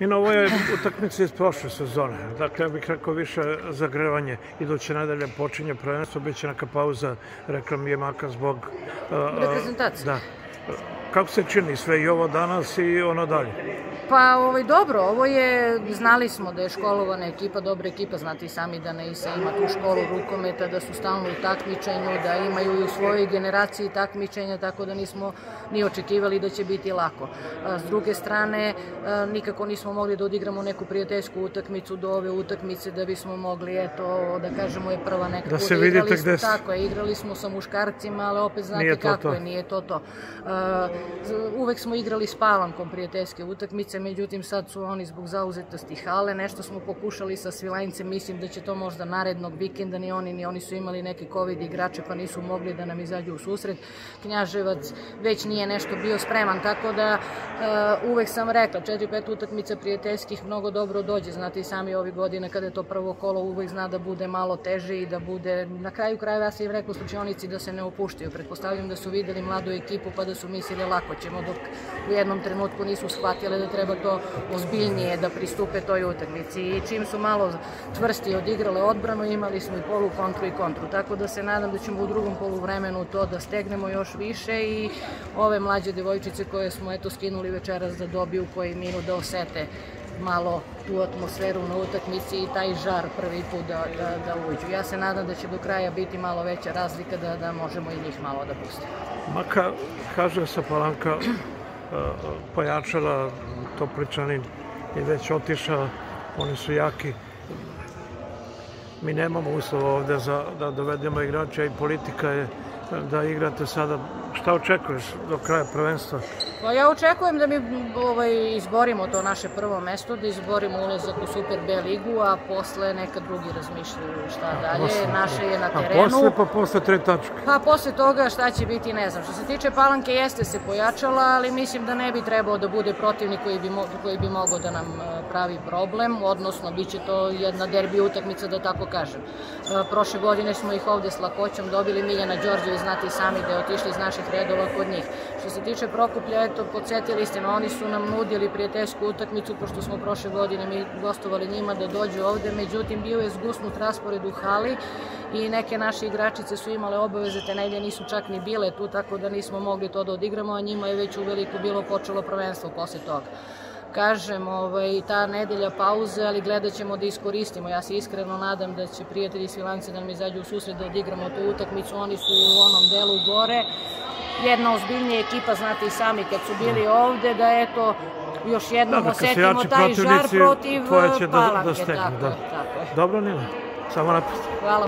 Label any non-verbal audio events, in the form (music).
Nina, ovo je utakmica iz prošle sezone. Dakle, ja bih rekao više zagrevanje. Iduće nedelje počinje prvenstvo, bit će neka pauza, rekla mi je Maka zbog... Reprezentacije. Da. Kako se čini sve i ovo danas i ono dalje? Pa ovaj, dobro, ovo je, znali smo da je školovana ekipa, dobra ekipa, znate i sami da Neisa ima tu školu rukometa, da su stalno u takmičenju, da imaju i u svojoj generaciji takmičenja, tako da nismo ni očekivali da će biti lako. S druge strane, nikako nismo mogli da odigramo neku prijateljsku utakmicu do ove utakmice da bismo mogli, eto, da kažemo je prva nekako. Da se vidite gde smo, Tako je, igrali smo sa muškarcima, ali opet znate nije to kako to. je, nije to to. A, uvek smo igrali s Palankom prijateljske utakmice, međutim sad su oni zbog zauzetosti hale, nešto smo pokušali sa Svilajncem, mislim da će to možda narednog vikenda, ni oni, ni oni su imali neke covid igrače pa nisu mogli da nam izađu u susret. Knjaževac već nije nešto bio spreman, tako da uh, uvek sam rekla, 4-5 utakmica prijateljskih mnogo dobro dođe, znate i sami ovi godine kada je to prvo kolo uvek zna da bude malo teže i da bude, na kraju krajeva ja sam im rekla slučionici da se ne opuštaju, pretpostavljam da su videli mladu ekipu pa da su mislili lako ćemo dok u jednom trenutku nisu shvatile da treba to ozbiljnije da pristupe toj utakmici. I čim su malo čvrsti odigrale odbranu, imali smo i polu kontru i kontru. Tako da se nadam da ćemo u drugom polu vremenu to da stegnemo još više i ove mlađe devojčice koje smo eto skinuli večeras da dobiju koji minut da osete malo tu atmosferu na utakmici i taj žar prvi put da, da, da uđu. Ja se nadam da će do kraja biti malo veća razlika da, da možemo i njih malo da pustimo. Maka, kaže sa Palanka, (clears throat) pojačala Topličanin je već otišao, oni su jaki. Mi nemamo uslova ovde za, da dovedemo igrača i politika je da igrate sada. Šta očekuješ do kraja prvenstva? Pa ja očekujem da mi ovaj, izborimo to naše prvo mesto, da izborimo ulazak u Super B ligu, a posle neka drugi razmišljaju šta a, dalje. Posle, naše je na terenu. A posle pa posle tre tačke? Pa posle toga šta će biti ne znam. Što se tiče Palanke jeste se pojačala, ali mislim da ne bi trebao da bude protivnik koji bi, koji bi mogao da nam e, pravi problem, odnosno bit će to jedna derbi utakmica da tako kažem. E, prošle godine smo ih ovde s lakoćom dobili Miljana Đorđevi, znate i sami da je otišli iz naših redova kod njih. Što se tiče Prokuplja, eto, podsjetili ste me, oni su nam nudili prijateljsku utakmicu, pošto smo prošle godine mi gostovali njima da dođu ovde, međutim bio je zgusnut raspored u hali i neke naše igračice su imale obaveze, te negdje nisu čak ni bile tu, tako da nismo mogli to da odigramo, a njima je već u veliku bilo počelo prvenstvo posle toga kažem, ovaj, ta nedelja pauze, ali gledat ćemo da iskoristimo. Ja se iskreno nadam da će prijatelji Svilance da nam izađu u susret da odigramo tu utakmicu. Oni su u onom delu gore jedna ozbiljnija ekipa, znate i sami kad su bili ovde, da eto, još jednom da, osetimo taj žar protiv će Palanke. Da, da stekne, da. Tako, tako. Dobro, Nina, samo napred. Hvala.